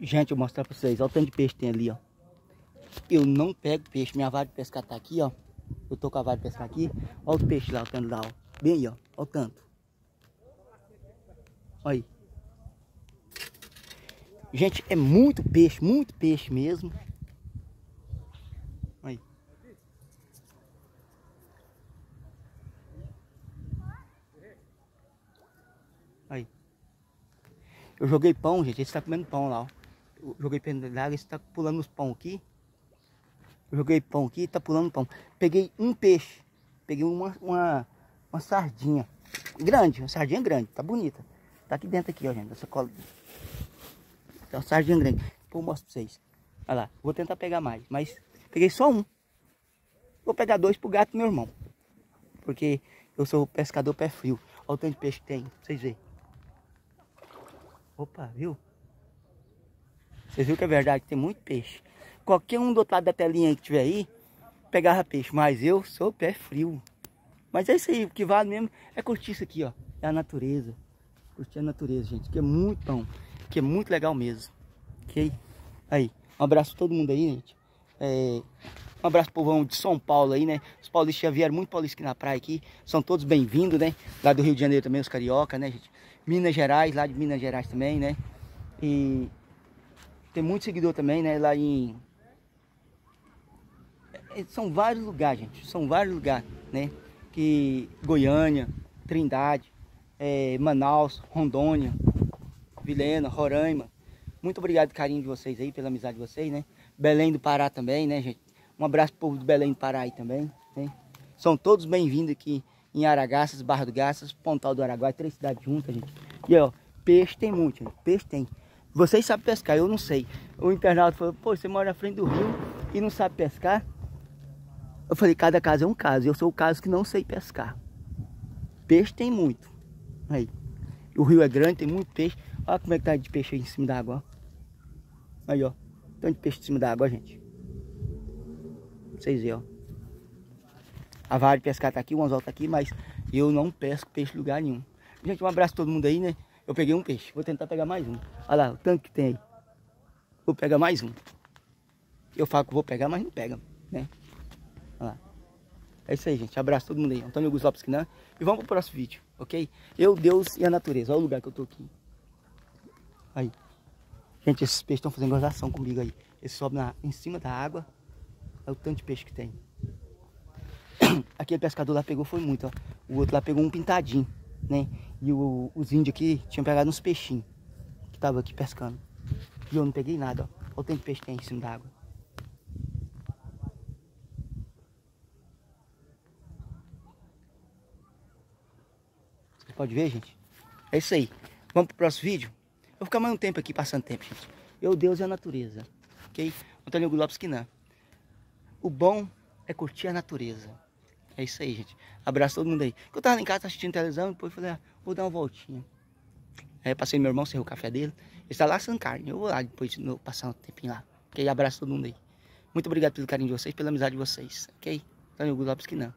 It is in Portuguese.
Gente, eu vou mostrar pra vocês. Olha o tanto de peixe que tem ali, ó. Eu não pego peixe. Minha vara de pescar tá aqui, ó. Eu tô com a vara de pescar aqui. Olha o peixe lá, o tanto lá, ó. Bem aí, ó. Olha o tanto. Olha aí. Gente, é muito peixe, muito peixe mesmo. Aí. Aí. Eu joguei pão, gente. Ele está comendo pão lá, ó. Joguei ele está pulando os pão aqui. Joguei pão aqui, está pulando pão. Peguei um peixe. Peguei uma, uma, uma sardinha. Grande, uma sardinha grande, tá bonita. Tá aqui dentro aqui, ó, gente, essa cola. Tá uma sardinha grande. Vou mostrar pra vocês. Olha lá, vou tentar pegar mais, mas peguei só um. Vou pegar dois pro gato meu irmão. Porque eu sou pescador pé frio. Olha o tanto de peixe que tem, pra vocês verem. Opa, viu? Vocês viram que é verdade, tem muito peixe. Qualquer um do outro lado da telinha que tiver aí, pegava peixe. Mas eu sou pé frio. Mas é isso aí, o que vale mesmo é curtir isso aqui, ó. É a natureza. Curtir a natureza, gente. Que é muito bom. Que é muito legal mesmo. Ok? Aí. Um abraço pra todo mundo aí, gente. É, um abraço pro povão de São Paulo aí, né? Os paulistas já vieram muito paulistas aqui na praia aqui. São todos bem-vindos, né? Lá do Rio de Janeiro também, os carioca, né, gente? Minas Gerais, lá de Minas Gerais também, né? E tem muito seguidor também, né? Lá em... É, são vários lugares, gente. São vários lugares, né? Que Goiânia, Trindade, é, Manaus, Rondônia, Vilena, Roraima. Muito obrigado carinho de vocês aí, pela amizade de vocês, né? Belém do Pará também, né, gente? Um abraço pro povo do Belém do Pará aí também, né? São todos bem-vindos aqui em Aragaças, Barra do Garças, Pontal do Araguai, três cidades juntas, gente. E ó, peixe tem muito, gente. Peixe tem. Vocês sabem pescar, eu não sei. O internauta falou, pô, você mora na frente do rio e não sabe pescar? Eu falei, cada caso é um caso. Eu sou o caso que não sei pescar. Peixe tem muito. Aí. O rio é grande, tem muito peixe. Olha como é que tá de peixe aí em cima da água. Aí, ó. Tanto de peixe em cima da água, gente. Pra vocês verem, ó. A vara de pescar tá aqui, o anzol tá aqui, mas eu não pesco peixe em lugar nenhum. Gente, um abraço a todo mundo aí, né? Eu peguei um peixe. Vou tentar pegar mais um. Olha lá, o tanto que tem aí. Vou pegar mais um. Eu falo que vou pegar, mas não pega, né? Olha lá. É isso aí, gente. Abraço todo mundo aí. Antônio Augusto Lopes Quinan. E vamos pro próximo vídeo, ok? Eu, Deus e a natureza. Olha o lugar que eu tô aqui. Aí. Gente, esses peixes estão fazendo gozação comigo aí. Eles sobem na, em cima da água. Olha o tanto de peixe que tem. Aquele pescador lá pegou foi muito, ó. O outro lá pegou um pintadinho, né? E o, os índios aqui tinham pegado uns peixinhos. Que tava aqui pescando. E eu não peguei nada, ó. Olha o tanto de peixe que tem em cima da água. Você pode ver, gente? É isso aí. Vamos pro próximo vídeo? Eu vou ficar mais um tempo aqui, passando tempo, gente. Eu, Deus e a natureza. Ok? Antônio Lopes Quinan. O bom é curtir a natureza. É isso aí, gente. Abraço todo mundo aí. Eu tava em casa assistindo televisão, depois falei, ah, vou dar uma voltinha. Aí passei meu irmão, serrou o café dele. Ele está lá sem carne. Eu vou lá depois de novo, passar um tempinho lá. Ok? Abraço todo mundo aí. Muito obrigado pelo carinho de vocês, pela amizade de vocês. Ok? Antônio Lopes Quinan.